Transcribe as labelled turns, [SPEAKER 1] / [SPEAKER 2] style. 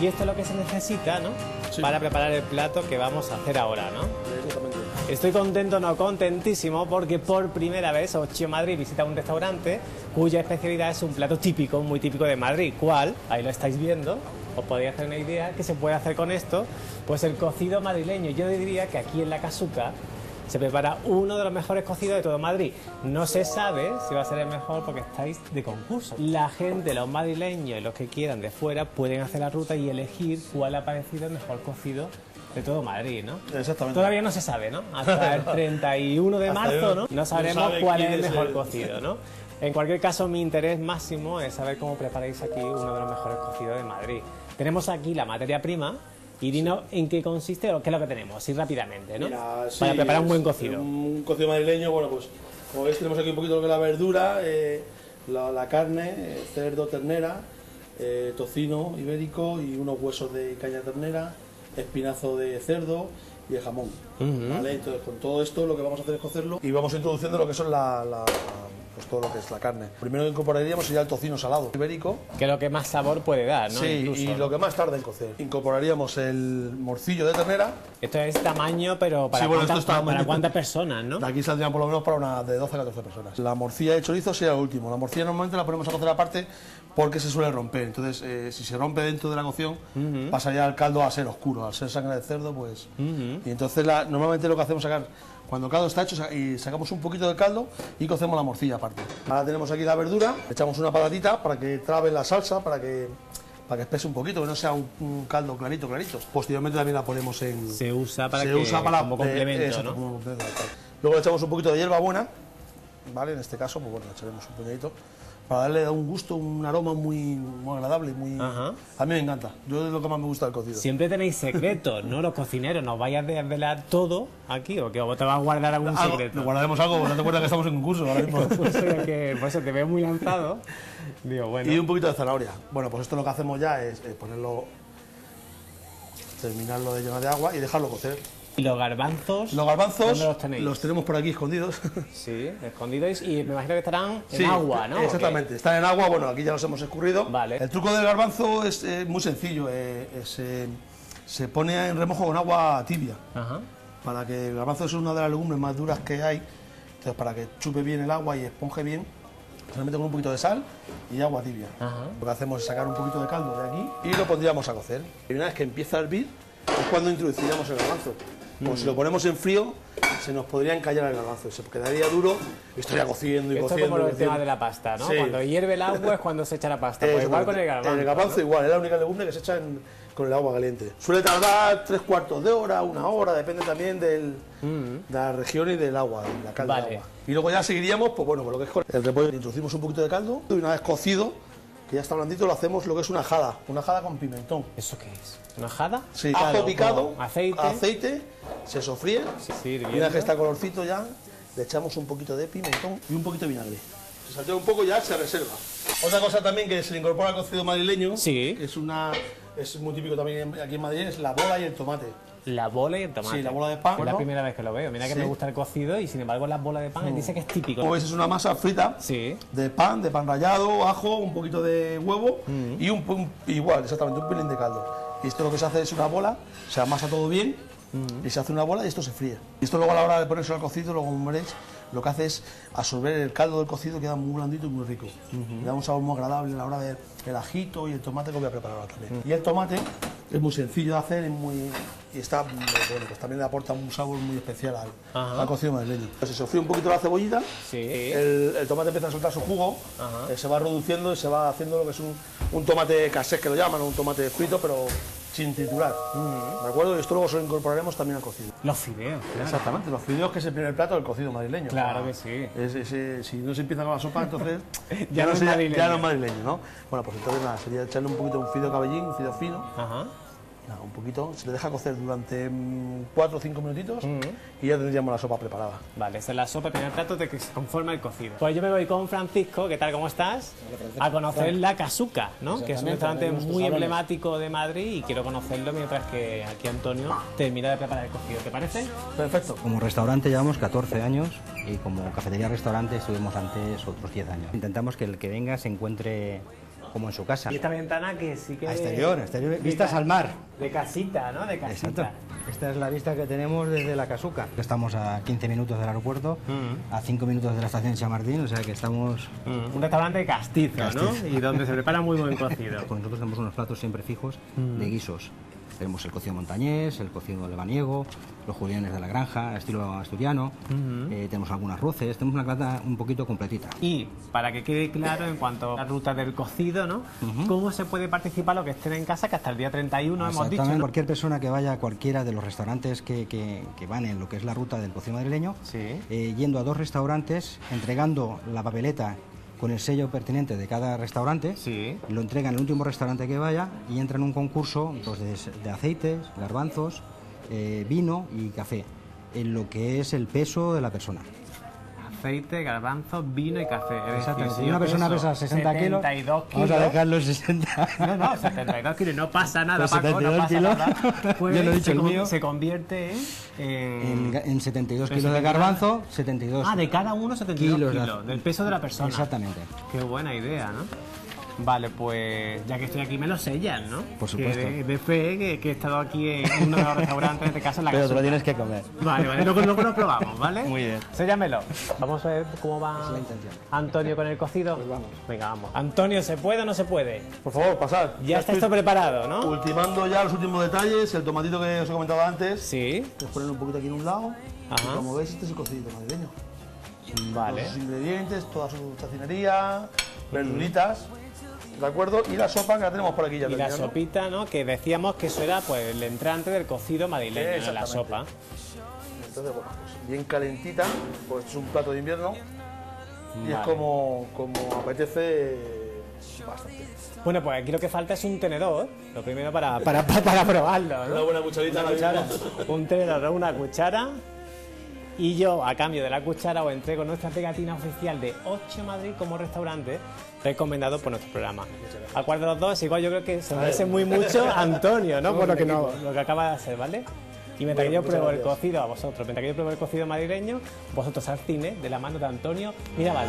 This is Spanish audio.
[SPEAKER 1] Y esto es lo que se necesita, ¿no? Para preparar el plato que vamos a hacer ahora, ¿no?
[SPEAKER 2] Exactamente.
[SPEAKER 1] Estoy contento, no contentísimo, porque por primera vez Ochio Madrid visita un restaurante cuya especialidad es un plato típico, muy típico de Madrid. ¿Cuál? Ahí lo estáis viendo. Os podéis hacer una idea que se puede hacer con esto. Pues el cocido madrileño. Yo diría que aquí en la casuca se prepara uno de los mejores cocidos de todo Madrid. No se sabe si va a ser el mejor porque estáis de concurso. La gente, los madrileños y los que quieran de fuera pueden hacer la ruta y elegir cuál ha parecido el mejor cocido de todo Madrid, ¿no?
[SPEAKER 2] Exactamente.
[SPEAKER 1] Todavía no se sabe, ¿no? Hasta el 31 de marzo, ¿no? No
[SPEAKER 2] no
[SPEAKER 1] sabremos
[SPEAKER 2] sabe
[SPEAKER 1] cuál es el mejor
[SPEAKER 2] el-
[SPEAKER 1] cocido, ¿no? En cualquier caso, mi interés máximo es saber cómo preparáis aquí uno de los mejores cocidos de Madrid. Tenemos aquí la materia prima y dinos en qué consiste o qué es lo que tenemos, así rápidamente, ¿no?
[SPEAKER 2] Mira, sí,
[SPEAKER 1] Para preparar un buen cocido.
[SPEAKER 2] Un cocido madrileño, bueno, pues como veis tenemos aquí un poquito lo que es la verdura, eh, la, la carne, eh, cerdo, ternera, eh, tocino ibérico y unos huesos de caña ternera, espinazo de cerdo y el jamón. ¿vale? Entonces con todo esto lo que vamos a hacer es cocerlo y vamos introduciendo lo que son la, la- pues todo lo que es la carne. Primero que incorporaríamos sería el tocino salado ibérico.
[SPEAKER 1] Que es lo que más sabor puede dar, ¿no?
[SPEAKER 2] sí,
[SPEAKER 1] Incluso,
[SPEAKER 2] y
[SPEAKER 1] ¿no?
[SPEAKER 2] lo que más tarda en cocer. Incorporaríamos el morcillo de ternera.
[SPEAKER 1] Esto es tamaño, pero ¿para,
[SPEAKER 2] Sí, bueno, esto
[SPEAKER 1] cuántas, para cuántas personas, no?
[SPEAKER 2] De aquí saldrían por lo menos para una de 12 a 14 personas. La morcilla de chorizo sería lo último. La morcilla normalmente la ponemos a cocer aparte porque se suele romper. Entonces, eh, si se rompe dentro de la cocción, pasaría el caldo a ser oscuro. Al ser sangre de cerdo, pues. Y entonces, la- normalmente lo que hacemos es sacar, cuando el caldo está hecho, sacamos un poquito del caldo y cocemos la morcilla aparte. Ahora tenemos aquí la verdura, echamos una patatita para que trabe la salsa, para que. Para que espese un poquito, que no sea un, un caldo clarito, clarito. Posteriormente también la ponemos en,
[SPEAKER 1] Se usa para
[SPEAKER 2] se
[SPEAKER 1] que-
[SPEAKER 2] usa para
[SPEAKER 1] como
[SPEAKER 2] eh,
[SPEAKER 1] complemento,
[SPEAKER 2] exacto,
[SPEAKER 1] ¿no?
[SPEAKER 2] como complemento. Luego le echamos un poquito de hierba buena, ¿vale? En este caso, pues bueno, echaremos un puñadito para darle un gusto, un aroma muy, muy agradable, muy...
[SPEAKER 1] Ajá.
[SPEAKER 2] A mí me encanta, yo es lo que más me gusta del cocido.
[SPEAKER 1] Siempre tenéis secretos, ¿no? Los cocineros, ¿nos vais a desvelar todo aquí o que te vas a guardar algún
[SPEAKER 2] Algo-
[SPEAKER 1] secreto?
[SPEAKER 2] nos guardaremos algo, porque no te acuerdas que estamos en concurso ahora mismo.
[SPEAKER 1] Por eso, es que- por eso te veo muy lanzado. Digo, bueno.
[SPEAKER 2] Y un poquito de zanahoria. Bueno, pues esto lo que hacemos ya es eh, ponerlo, terminarlo de llenar de agua y dejarlo cocer.
[SPEAKER 1] ¿Y los garbanzos?
[SPEAKER 2] Los garbanzos
[SPEAKER 1] ¿Dónde los tenéis?
[SPEAKER 2] tenemos por aquí escondidos.
[SPEAKER 1] Sí, escondidos y me imagino que estarán en
[SPEAKER 2] Sí,
[SPEAKER 1] agua, ¿no?
[SPEAKER 2] Exactamente, están en agua, bueno, aquí ya los hemos escurrido.
[SPEAKER 1] Vale.
[SPEAKER 2] El truco del garbanzo es eh, muy sencillo, eh, eh, se, pone en remojo con agua tibia.
[SPEAKER 1] Ajá.
[SPEAKER 2] para que el garbanzo es una de las legumbres más duras que hay, entonces para que chupe bien el agua y esponje bien, se mete con un poquito de sal y agua tibia.
[SPEAKER 1] Ajá.
[SPEAKER 2] Lo que hacemos es sacar un poquito de caldo de aquí y lo pondríamos a cocer. Y una vez que empieza a hervir, es cuando introduciríamos el garbanzo. Como
[SPEAKER 1] Mm.
[SPEAKER 2] si lo ponemos en frío, se nos podría encallar el garbanzo, se quedaría duro y estaría cociendo y
[SPEAKER 1] Esto es
[SPEAKER 2] cociendo.
[SPEAKER 1] como
[SPEAKER 2] y
[SPEAKER 1] el tema de la pasta, ¿no?
[SPEAKER 2] Sí.
[SPEAKER 1] Cuando hierve el agua es cuando se echa la pasta. Pues igual con el garbanzo.
[SPEAKER 2] El garbanzo
[SPEAKER 1] ¿no?
[SPEAKER 2] igual, es la única legumbre que se echa en- con el agua caliente. Suele tardar tres cuartos de hora, una hora, depende también del, de la región y del agua, de la calda
[SPEAKER 1] Mm. Vale.
[SPEAKER 2] del agua. Y luego ya seguiríamos, pues bueno, con lo que es con el repollo. Introducimos un poquito de caldo y una vez cocido, que ya está blandito, lo hacemos lo que es una jada, una jada con pimentón.
[SPEAKER 1] ¿Eso qué es? ¿Una jada?
[SPEAKER 2] Sí,
[SPEAKER 1] Claro,
[SPEAKER 2] ajo picado,
[SPEAKER 1] aceite.
[SPEAKER 2] aceite, se sofríe,
[SPEAKER 1] sí,
[SPEAKER 2] y
[SPEAKER 1] hirviendo.
[SPEAKER 2] una vez que está colorcito ya, le echamos un poquito de pimentón y un poquito de vinagre. Se saltea un poco ya, se reserva. Otra cosa también que se le incorpora al cocido madrileño,
[SPEAKER 1] Sí.
[SPEAKER 2] que es una es muy típico también aquí en Madrid, es la bola y el tomate.
[SPEAKER 1] La bola y el tomate.
[SPEAKER 2] Sí, la bola de pan,
[SPEAKER 1] Es la
[SPEAKER 2] ¿no?
[SPEAKER 1] primera vez que lo veo. Mira que
[SPEAKER 2] Sí. Mm.
[SPEAKER 1] me gusta el cocido y sin embargo las bolas de pan él dice que es típico.
[SPEAKER 2] Veis es una masa frita
[SPEAKER 1] Sí.
[SPEAKER 2] de pan, de pan rallado, ajo, un poquito de huevo
[SPEAKER 1] Mm.
[SPEAKER 2] y un, un- igual, exactamente, un pelín de caldo. Y esto lo que se hace es una bola, se amasa todo bien
[SPEAKER 1] Mm.
[SPEAKER 2] y se hace una bola y esto se fríe. Y esto luego a la hora de ponerse al cocido, luego veréis, lo que hace es absorber el caldo del cocido, queda muy blandito y muy rico. Le da un sabor muy agradable a la hora del el ajito y el tomate que voy a preparar ahora también.
[SPEAKER 1] Mm.
[SPEAKER 2] Y el tomate es muy sencillo de hacer, es muy, y está, bueno, pues también le aporta un sabor muy especial al, al cocido madrileño. Pues se sofríe un poquito la cebollita,
[SPEAKER 1] Sí.
[SPEAKER 2] el, el tomate empieza a soltar su jugo, eh, se va reduciendo y se va haciendo lo que es un, un tomate casés que lo llaman, un tomate frito, pero sin triturar. ¿De acuerdo? Y esto luego se lo incorporaremos también al cocido.
[SPEAKER 1] Los fideos, claro.
[SPEAKER 2] Exactamente, los fideos que es el primer plato del cocido madrileño.
[SPEAKER 1] Claro que sí.
[SPEAKER 2] Es- si no se empieza con la sopa, entonces
[SPEAKER 1] Ya no es madrileño.
[SPEAKER 2] ya no es madrileño, ¿no? Bueno, pues entonces nada, sería echarle un poquito de un fideo cabellín, un fideo fino,
[SPEAKER 1] Ajá.
[SPEAKER 2] Nada, un poquito, se le deja cocer durante 4 o 5 minutitos y ya tendríamos la sopa preparada.
[SPEAKER 1] Vale, esa es la sopa, el primer plato de que se conforma el cocido. Pues yo me voy con Francisco, ¿qué tal? ¿Cómo estás? A conocer la Casuca, ¿no? Que es un restaurante muy emblemático de Madrid y quiero conocerlo mientras que aquí Antonio termina de preparar el cocido. ¿Te parece?
[SPEAKER 2] Perfecto.
[SPEAKER 3] Como restaurante llevamos 14 años y como cafetería-restaurante estuvimos antes otros 10 años. Intentamos que el que venga se encuentre como en su casa.
[SPEAKER 1] Y esta ventana que sí que...
[SPEAKER 3] A exterior, exterior,
[SPEAKER 1] de
[SPEAKER 3] vistas al mar.
[SPEAKER 1] De casita, ¿no? De casita.
[SPEAKER 3] Exacto. Esta es la vista que tenemos desde la Casuca. Estamos a 15 minutos del aeropuerto,
[SPEAKER 1] Mm.
[SPEAKER 3] a 5 minutos de la estación de Chamartín, o sea que estamos...
[SPEAKER 1] Mm, Un restaurante castizo, ¿no?
[SPEAKER 3] Castizo.
[SPEAKER 1] Y donde se prepara muy buen cocido.
[SPEAKER 3] Con nosotros tenemos unos platos siempre fijos
[SPEAKER 1] Mm.
[SPEAKER 3] de guisos. Tenemos el cocido montañés, el cocido lebaniego, los julianes de la granja, estilo asturiano. eh, tenemos algunos arroces, tenemos una carta un poquito completita.
[SPEAKER 1] Y para que quede claro en cuanto a la ruta del cocido, ¿no? ¿Cómo se puede participar lo que estén en casa? Que hasta el día 31 hemos dicho. ¿no?
[SPEAKER 3] cualquier persona que vaya a cualquiera de los restaurantes que, que- que van en lo que es la ruta del cocido madrileño,
[SPEAKER 1] Sí.
[SPEAKER 3] eh, yendo a dos restaurantes, entregando la papeleta con el sello pertinente de cada restaurante,
[SPEAKER 1] Sí.
[SPEAKER 3] lo entrega en el último restaurante que vaya y entra en un concurso pues, de, de aceites, garbanzos, eh, vino y café, en lo que es el peso de la persona.
[SPEAKER 1] Aceite, garbanzo, vino y café. Es decir, si yo
[SPEAKER 3] una persona
[SPEAKER 1] peso
[SPEAKER 3] pesa 60 kilos,
[SPEAKER 1] 72
[SPEAKER 3] vamos a
[SPEAKER 1] kilos,
[SPEAKER 3] dejarlo en 60.
[SPEAKER 1] No, no, 72 kilos, no pasa nada,
[SPEAKER 3] Pues
[SPEAKER 1] Paco, no
[SPEAKER 3] 72
[SPEAKER 1] pasa
[SPEAKER 3] kilos.
[SPEAKER 1] nada. Pues
[SPEAKER 3] Yo no he dicho
[SPEAKER 1] se,
[SPEAKER 3] el
[SPEAKER 1] con-
[SPEAKER 3] mío.
[SPEAKER 1] se convierte en...
[SPEAKER 3] En, ga- en 72
[SPEAKER 1] Pero
[SPEAKER 3] kilos de
[SPEAKER 1] 72.
[SPEAKER 3] garbanzo, 72
[SPEAKER 1] Ah, de cada uno 72
[SPEAKER 3] kilos
[SPEAKER 1] kilos,
[SPEAKER 3] de-
[SPEAKER 1] del peso de la persona.
[SPEAKER 3] Exactamente.
[SPEAKER 1] Qué buena idea, ¿no? Vale, pues ya que estoy aquí me lo sellan, ¿no?
[SPEAKER 3] Por supuesto.
[SPEAKER 1] Que de, de fe que, que he estado aquí en uno de los restaurantes, en este caso en la
[SPEAKER 3] Pero te
[SPEAKER 1] Casuca.
[SPEAKER 3] lo tienes que comer.
[SPEAKER 1] Vale, vale, luego, luego lo probamos, ¿vale?
[SPEAKER 3] Muy bien.
[SPEAKER 1] Séllamelo. Vamos a ver cómo va
[SPEAKER 3] Es la intención.
[SPEAKER 1] Antonio con el cocido.
[SPEAKER 3] Pues vamos.
[SPEAKER 1] Venga, vamos. Antonio, ¿se puede o no se puede?
[SPEAKER 2] Por favor, pasad.
[SPEAKER 1] Ya está esto preparado, ¿no?
[SPEAKER 2] Ultimando ya los últimos detalles, el tomatito que os he comentado antes.
[SPEAKER 1] Sí.
[SPEAKER 2] Pues poner un poquito aquí en un lado.
[SPEAKER 1] Ajá.
[SPEAKER 2] Y como veis, este es el cocidito madrileño.
[SPEAKER 1] Vale.
[SPEAKER 2] Todos sus ingredientes, toda su chacinería, verduritas. ¿De acuerdo? Y la sopa que la tenemos por aquí ya
[SPEAKER 1] Y la sopita, ¿no? Que decíamos que eso era pues el entrante del cocido madrileño, ¿no? la sopa.
[SPEAKER 2] Entonces, bueno, pues bien calentita, pues es un plato de invierno. Y es
[SPEAKER 1] Vale.
[SPEAKER 2] como, como apetece bastante.
[SPEAKER 1] Bueno, pues aquí lo que falta es un tenedor, lo primero para, para, para, para probarlo,
[SPEAKER 2] Una
[SPEAKER 1] ¿no?
[SPEAKER 2] buena cucharita
[SPEAKER 1] Una cuchara, un tenedor, una cuchara. Y yo, a cambio de la cuchara, os entrego nuestra pegatina oficial de 8 Madrid como restaurante recomendado por nuestro programa. Al cual de los dos, igual yo creo que se merece muy mucho Antonio, ¿no? Por lo que, no, lo que acaba de hacer, ¿vale? Y mientras que yo pruebo el cocido a vosotros, mientras que yo pruebo el cocido madrileño, vosotros al cine de la mano de Antonio Mirabal.